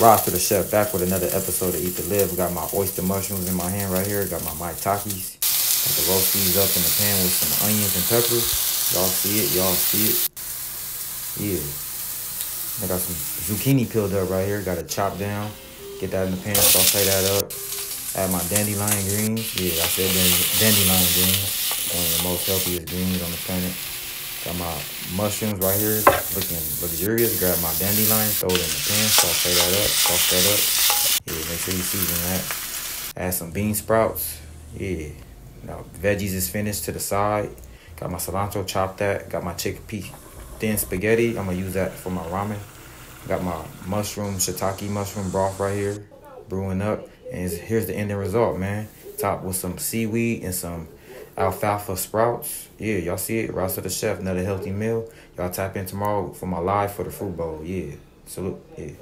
Rise to the chef back with another episode of Eat to Live. Got my oyster mushrooms in my hand right here. Got my maitakes. Got the roast these up in the pan with some onions and peppers. Y'all see it? Y'all see it? Yeah. I got some zucchini peeled up right here. Got it chopped down. Get that in the pan, saute that up. Add my dandelion greens. Yeah, I said dandelion greens. One of the most healthiest greens on the planet. Got my mushrooms right here, looking luxurious. Grab my dandelion, throw it in the pan, saute that up, sauce that up. Yeah, make sure you season that. Add some bean sprouts. Yeah. Now veggies is finished to the side. Got my cilantro, chopped that. Got my chickpea thin spaghetti. I'm gonna use that for my ramen. Got my mushroom, shiitake mushroom broth right here, brewing up. And here's the ending result, man. Top with some seaweed and some alfalfa sprouts. Yeah, y'all see it? Rise to the chef, another healthy meal. Y'all tap in tomorrow for my live for the fruit bowl. Yeah. Salute. Yeah.